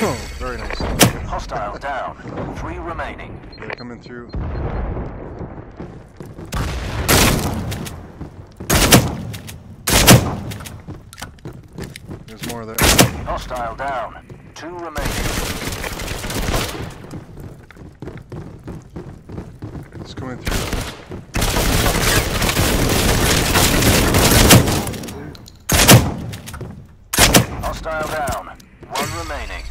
Hostile down. Three remaining. They're coming through. There's more there. Hostile down. Two remaining. It's coming through. Hostile down. One remaining.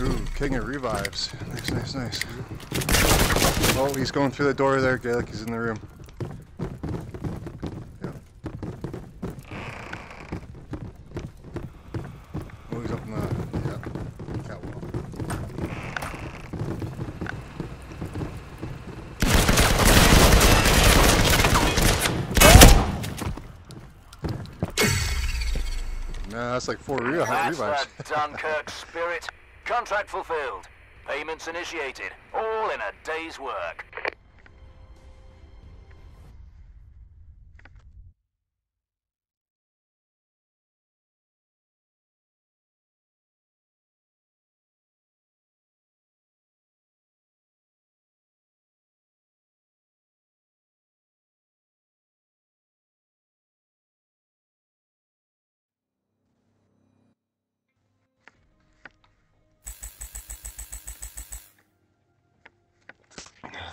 Ooh, King of Revives. Nice, nice, nice. Oh, he's going through the door there, Gaelic. He's in the room. Yeah. Oh, he's up in the yeah, catwalk. Nah, that's like four re- That's revives. the Dunkirk spirit. Contract fulfilled. Payments initiated. All in a day's work.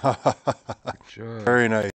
Very nice.